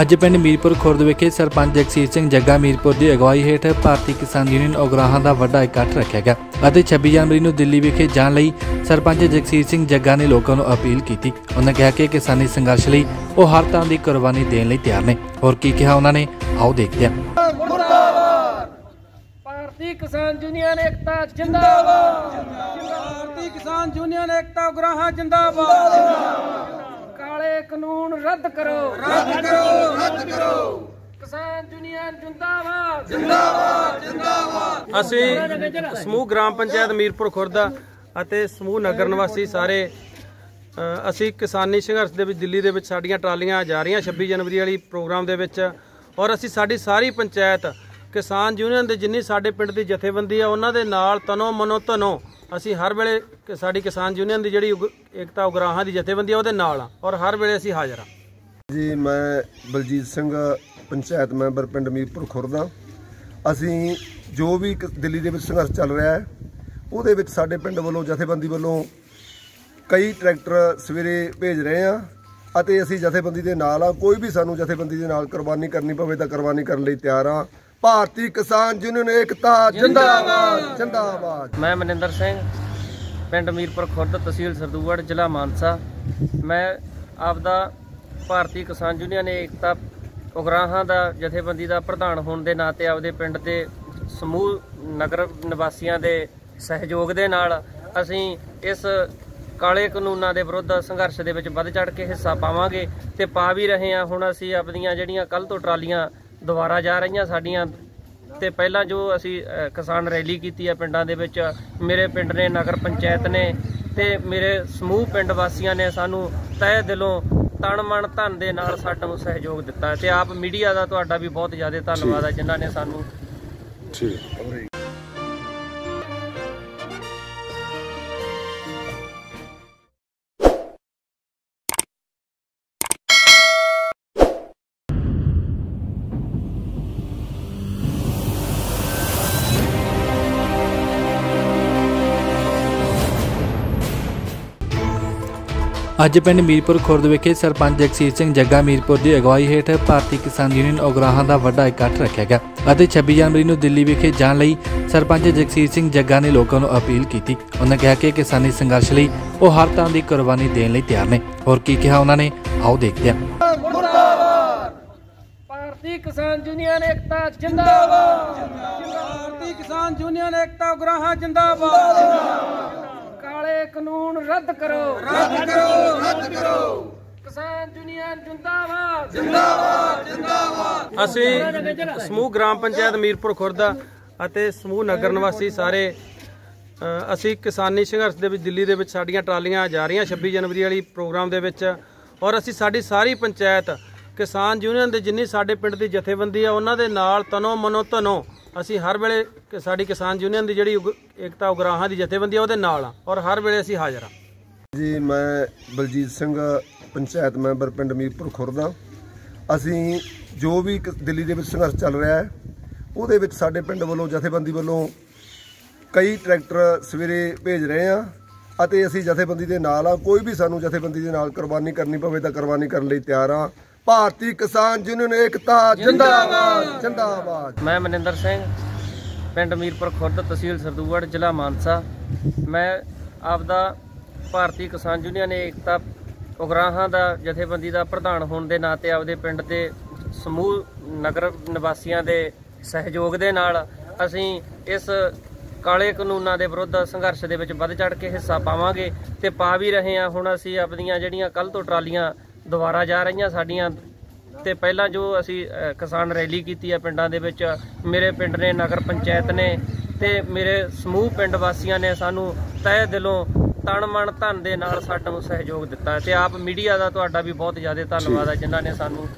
ਅੱਜ ਪਿੰਡ ਮੀਰਪੁਰ ਖੁਰਦ ਵਿਖੇ ਸਰਪੰਚ ਜਗਸੀਰ ਸਿੰਘ ਜੱਗਾ ਮੀਰਪੁਰ ਦੀ ਅਗਵਾਈ ਹੇਠ ਭਾਰਤੀ ਕਿਸਾਨ ਯੂਨੀਅਨ ਉਗਰਾਹਾਂ ਦਾ ਵੱਡਾ ਇਕੱਠ ਰੱਖਿਆ ਗਿਆ ਅਤੇ 26 ਜਨਵਰੀ ਨੂੰ ਦਿੱਲੀ ਵਿਖੇ ਜਾਣ ਲਈ ਸਰਪੰਚ ਜਗਸੀਰ ਸਿੰਘ ਜੱਗਾ ਨੇ ਲੋਕਾਂ ਨੂੰ ਅਪੀਲ ਕੀਤੀ। ਉਹਨਾਂ ਕਿਹਾ ਕਿ ਕਿਸਾਨੀ ਸੰਘਰਸ਼ ਲਈ ਉਹ ਹਰ ਤਰ੍ਹਾਂ ਦੀ ਕੁਰਬਾਨੀ ਦੇਣ ਲਈ ਤਿਆਰ ਨੇ। ਹੋਰ ਕੀ ਕਿਹਾ ਉਹਨਾਂ ਨੇ? ਆਓ ਦੇਖਦੇ ਹਾਂ। ਭਾਰਤੀ ਕਿਸਾਨ ਯੂਨੀਅਨ ਏਕਤਾ ਜਿੰਦਾਬਾਦ! ਭਾਰਤੀ ਕਿਸਾਨ ਯੂਨੀਅਨ ਏਕਤਾ ਉਗਰਾਹਾਂ ਜਿੰਦਾਬਾਦ! ਕਾਨੂੰਨ ਰੱਦ ਕਰੋ। ਰੱਦ ਕਰੋ ਰੱਦ ਕਰੋ। ਕਿਸਾਨ ਯੂਨੀਅਨ ਜਿੰਦਾਬਾਦ। ਅਸੀਂ ਸਮੂਹ ਗ੍ਰਾਮ ਪੰਚਾਇਤ ਮੀਰਪੁਰ ਖੁਰਦਾ ਅਤੇ ਸਮੂਹ ਨਗਰ ਨਿਵਾਸੀ ਸਾਰੇ ਅਸੀਂ ਕਿਸਾਨੀ ਸੰਘਰਸ਼ ਦੇ ਵਿੱਚ ਦਿੱਲੀ ਦੇ ਵਿੱਚ ਸਾਡੀਆਂ ਟਰਾਲੀਆਂ ਜਾ ਰਹੀਆਂ 26 ਜਨਵਰੀ ਵਾਲੀ ਪ੍ਰੋਗਰਾਮ ਦੇ ਵਿੱਚ ਔਰ ਅਸੀਂ ਸਾਡੀ ਸਾਰੀ ਪੰਚਾਇਤ ਕਿਸਾਨ ਯੂਨੀਅਨ ਦੇ ਜਿੰਨੀ ਸਾਡੇ ਪਿੰਡ ਦੀ ਜਥੇਬੰਦੀ ਆ ਉਹਨਾਂ ਦੇ ਨਾਲ ਤਨੋ ਮਨੋ ਧਨੋ ਅਸੀਂ ਹਰ ਵੇਲੇ ਸਾਡੀ ਕਿਸਾਨ ਯੂਨੀਅਨ ਦੀ ਜਿਹੜੀ ਉਗ- ਏਕਤਾ ਉਗਰਾਹਾਂ ਦੀ ਜਥੇਬੰਦੀ ਆ, ਉਹਦੇ ਨਾਲ ਆ ਔਰ ਹਰ ਵੇਲੇ ਅਸੀਂ ਹਾਜ਼ਰ ਆ। ਜੀ, ਮੈਂ ਬਲਜੀਤ ਸਿੰਘ, ਪੰਚਾਇਤ ਮੈਂਬਰ ਪਿੰਡ ਮੀਰਪੁਰ ਖੁਰਦਾ। ਅਸੀਂ ਜੋ ਵੀ ਦਿੱਲੀ ਦੇ ਵਿੱਚ ਸੰਘਰਸ਼ ਚੱਲ ਰਿਹਾ ਹੈ, ਉਹਦੇ ਵਿੱਚ ਸਾਡੇ ਪਿੰਡ ਵੱਲੋਂ, ਜਥੇਬੰਦੀ ਵੱਲੋਂ ਕਈ ਟਰੈਕਟਰ ਸਵੇਰੇ ਭੇਜ ਰਹੇ ਆ ਅਤੇ ਅਸੀਂ ਜਥੇਬੰਦੀ ਦੇ ਨਾਲ ਆ ਕੋਈ ਵੀ ਸਾਨੂੰ ਜਥੇਬੰਦੀ ਦੇ ਨਾਲ ਕੁਰਬਾਨੀ ਕਰਨੀ ਪਵੇ ਤਾਂ ਕੁਰਬਾਨੀ ਕਰਨ ਲਈ ਤਿਆਰ ਆ ਭਾਰਤੀ ਕਿਸਾਨ ਯੂਨੀਅਨ ਏਕਤਾ ਜਿੰਦਾਬਾਦ। ਜਿੰਦਾਬਾਦ। ਮੈਂ ਮਨਿੰਦਰ ਸਿੰਘ ਪਿੰਡ ਮੀਰਪੁਰ ਖੁਰਦ ਤਹਿਸੀਲ ਸਰਦੂਵੜ ਜ਼ਿਲ੍ਹਾ ਮਾਨਸਾ। ਮੈਂ ਆਪਦਾ ਭਾਰਤੀ ਕਿਸਾਨ ਯੂਨੀਅਨ ਏਕਤਾ ਉਗਰਾਹਾਂ ਦਾ ਜਥੇਬੰਦੀ ਦਾ ਪ੍ਰਧਾਨ ਹੋਣ ਦੇ ਨਾਤੇ ਆਪਦੇ ਪਿੰਡ ਦੇ ਸਮੂਹ ਨਗਰ ਨਿਵਾਸੀਆਂ ਦੇ ਸਹਿਯੋਗ ਦੇ ਨਾਲ ਅਸੀਂ ਇਸ ਕਾਲੇ ਕਾਨੂੰਨਾਂ ਦੇ ਵਿਰੁੱਧ ਸੰਘਰਸ਼ ਦੇ ਵਿੱਚ ਵੱਧ ਚੜ ਕੇ ਹਿੱਸਾ ਪਾਵਾਂਗੇ ਤੇ ਪਾ ਵੀ ਰਹੇ ਹਾਂ। ਹੁਣ ਅਸੀਂ ਆਪਣੀਆਂ ਜਿਹੜੀਆਂ ਕੱਲ ਤੋਂ ਟਰਾਲੀਆਂ ਦੁਬਾਰਾ ਜਾ ਰਹੀਆਂ ਸਾਡੀਆਂ ਤੇ ਪਹਿਲਾਂ ਜੋ ਅਸੀਂ ਕਿਸਾਨ ਰੈਲੀ ਕੀਤੀ ਹੈ ਪਿੰਡਾਂ ਦੇ ਵਿੱਚ ਮੇਰੇ ਪਿੰਡ ਨੇ ਨਗਰ ਪੰਚਾਇਤ ਨੇ ਤੇ ਮੇਰੇ ਸਮੂਹ ਪਿੰਡ ਵਾਸੀਆਂ ਨੇ ਸਾਨੂੰ ਤਹਿ ਦਿਲੋਂ ਤਨ ਮਨ ਧਨ ਦੇ ਨਾਲ ਸਾਡਾ ਸਹਿਯੋਗ ਦਿੱਤਾ ਤੇ ਆਪ ਮੀਡੀਆ ਦਾ ਤੁਹਾਡਾ ਵੀ ਬਹੁਤ ਜ਼ਿਆਦਾ ਧੰਨਵਾਦ ਹੈ ਜਿਨ੍ਹਾਂ ਨੇ ਸਾਨੂੰ ਅੱਜ ਪਿੰਡ ਮੀਰਪੁਰ ਖੁਰਦ ਵਿਖੇ ਸਰਪੰਚ ਜਗਸੀਰ ਸਿੰਘ ਜੱਗਾ ਮੀਰਪੁਰ ਦੀ ਅਗਵਾਈ ਹੇਠ ਭਾਰਤੀ ਕਿਸਾਨ ਯੂਨੀਅਨ ਉਗਰਾਹਾਂ ਦਾ ਵੱਡਾ ਇਕੱਠ ਰੱਖਿਆ ਗਿਆ ਅਤੇ 26 ਜਨਵਰੀ ਨੂੰ ਦਿੱਲੀ ਵਿਖੇ ਜਾਣ ਲਈ ਸਰਪੰਚ ਜਗਸੀਰ ਸਿੰਘ ਜੱਗਾ ਨੇ ਲੋਕਾਂ ਨੂੰ ਅਪੀਲ ਕੀਤੀ। ਉਹਨਾਂ ਕਿਹਾ ਕਿ ਕਿਸਾਨੀ ਸੰਘਰਸ਼ ਲਈ ਉਹ ਹਰ ਤਰ੍ਹਾਂ ਦੀ ਕੁਰਬਾਨੀ ਦੇਣ ਲਈ ਤਿਆਰ ਨੇ। ਹੋਰ ਕੀ ਕਿਹਾ ਉਹਨਾਂ ਨੇ? ਆਓ ਦੇਖਦੇ ਹਾਂ। ਭਾਰਤੀ ਕਿਸਾਨ ਯੂਨੀਅਨ ਏਕਤਾ ਜਿੰਦਾਬਾਦ! ਭਾਰਤੀ ਕਿਸਾਨ ਯੂਨੀਅਨ ਏਕਤਾ ਉਗਰਾਹਾਂ ਜਿੰਦਾਬਾਦ! ਕਾਨੂੰਨ ਰੱਦ ਕਰੋ। ਰੱਦ ਕਰੋ ਰੱਦ ਕਰੋ। ਕਿਸਾਨ ਯੂਨੀਅਨ ਜਿੰਦਾਬਾਦ। ਅਸੀਂ ਸਮੂਹ ਗ੍ਰਾਮ ਪੰਚਾਇਤ ਮੀਰਪੁਰ ਖੁਰਦਾ ਅਤੇ ਸਮੂਹ ਨਗਰ ਨਿਵਾਸੀ ਸਾਰੇ ਅਸੀਂ ਕਿਸਾਨੀ ਸੰਘਰਸ਼ ਦੇ ਵਿੱਚ ਦਿੱਲੀ ਦੇ ਵਿੱਚ ਸਾਡੀਆਂ ਟਰਾਲੀਆਂ ਜਾ ਰਹੀਆਂ 26 ਜਨਵਰੀ ਵਾਲੀ ਪ੍ਰੋਗਰਾਮ ਦੇ ਵਿੱਚ ਔਰ ਅਸੀਂ ਸਾਡੀ ਸਾਰੀ ਪੰਚਾਇਤ ਕਿਸਾਨ ਯੂਨੀਅਨ ਦੇ ਜਿੰਨੀ ਸਾਡੇ ਪਿੰਡ ਦੀ ਜਥੇਬੰਦੀ ਆ ਉਹਨਾਂ ਦੇ ਨਾਲ ਤਨੋ ਮਨੋ ਧਨੋ ਅਸੀਂ ਹਰ ਵੇਲੇ ਕਿ ਸਾਡੀ ਕਿਸਾਨ ਯੂਨੀਅਨ ਦੀ ਜਿਹੜੀ ਉਗ- ਏਕਤਾ ਉਗਰਾਹਾਂ ਦੀ ਜਥੇਬੰਦੀ ਆ, ਉਹਦੇ ਨਾਲ ਆ ਔਰ ਹਰ ਵੇਲੇ ਅਸੀਂ ਹਾਜ਼ਰ ਆ। ਜੀ, ਮੈਂ ਬਲਜੀਤ ਸਿੰਘ, ਪੰਚਾਇਤ ਮੈਂਬਰ ਪਿੰਡ ਮੀਰਪੁਰ ਖੁਰਦਾ। ਅਸੀਂ ਜੋ ਵੀ ਦਿੱਲੀ ਦੇ ਵਿੱਚ ਸੰਘਰਸ਼ ਚੱਲ ਰਿਹਾ ਹੈ, ਉਹਦੇ ਵਿੱਚ ਸਾਡੇ ਪਿੰਡ ਵੱਲੋਂ, ਜਥੇਬੰਦੀ ਵੱਲੋਂ ਕਈ ਟਰੈਕਟਰ ਸਵੇਰੇ ਭੇਜ ਰਹੇ ਆ ਅਤੇ ਅਸੀਂ ਜਥੇਬੰਦੀ ਦੇ ਨਾਲ ਆ ਕੋਈ ਵੀ ਸਾਨੂੰ ਜਥੇਬੰਦੀ ਦੇ ਨਾਲ ਕੁਰਬਾਨੀ ਕਰਨੀ ਪਵੇ ਤਾਂ ਕੁਰਬਾਨੀ ਕਰਨ ਲਈ ਤਿਆਰ ਆ ਭਾਰਤੀ ਕਿਸਾਨ ਯੂਨੀਅਨ ਏਕਤਾ, ਜਿੰਦਾਬਾਦ ਜਿੰਦਾਬਾਦ। ਮੈਂ ਮਨਿੰਦਰ ਸਿੰਘ, ਪਿੰਡ ਮੀਰਪੁਰ ਖੁਰਦ, ਤਹਿਸੀਲ ਸਰਦੂਵੜ, ਜ਼ਿਲ੍ਹਾ ਮਾਨਸਾ। ਮੈਂ ਆਪਦਾ ਭਾਰਤੀ ਕਿਸਾਨ ਯੂਨੀਅਨ ਏਕਤਾ ਉਗਰਾਹਾਂ ਦਾ ਜਥੇਬੰਦੀ ਦਾ ਪ੍ਰਧਾਨ ਹੋਣ ਦੇ ਨਾਤੇ ਆਪਦੇ ਪਿੰਡ ਦੇ ਸਮੂਹ, ਨਗਰ ਨਿਵਾਸੀਆਂ ਦੇ ਸਹਿਯੋਗ ਦੇ ਨਾਲ ਅਸੀਂ ਇਸ ਕਾਲੇ ਕਾਨੂੰਨਾਂ ਦੇ ਵਿਰੁੱਧ ਸੰਘਰਸ਼ ਦੇ ਵਿੱਚ ਵੱਧ ਚੜ ਕੇ ਹਿੱਸਾ ਪਾਵਾਂਗੇ ਤੇ ਪਾ ਵੀ ਰਹੇ ਹਾਂ। ਹੁਣ ਅਸੀਂ ਆਪਣੀਆਂ ਜਿਹੜੀਆਂ ਕੱਲ ਤੋਂ ਟਰਾਲੀਆਂ ਦੁਬਾਰਾ ਜਾ ਰਹੀਆਂ ਸਾਡੀਆਂ ਤੇ ਪਹਿਲਾਂ ਜੋ ਅਸੀਂ ਕਿਸਾਨ ਰੈਲੀ ਕੀਤੀ ਹੈ ਪਿੰਡਾਂ ਦੇ ਵਿੱਚ ਮੇਰੇ ਪਿੰਡ ਨੇ ਨਗਰ ਪੰਚਾਇਤ ਨੇ ਤੇ ਮੇਰੇ ਸਮੂਹ ਪਿੰਡ ਵਾਸੀਆਂ ਨੇ ਸਾਨੂੰ ਤਹਿ ਦਿਲੋਂ ਤਨ ਮਨ ਧਨ ਦੇ ਨਾਲ ਸਾਡਾ ਨੂੰ ਸਹਿਯੋਗ ਦਿੱਤਾ ਤੇ ਆਪ ਮੀਡੀਆ ਦਾ ਤੁਹਾਡਾ ਵੀ ਬਹੁਤ ਜ਼ਿਆਦਾ ਧੰਨਵਾਦ ਹੈ ਜਿਨ੍ਹਾਂ ਨੇ ਸਾਨੂੰ